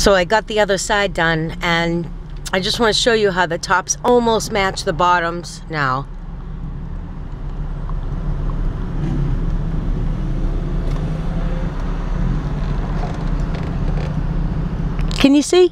So I got the other side done and I just want to show you how the tops almost match the bottoms now. Can you see?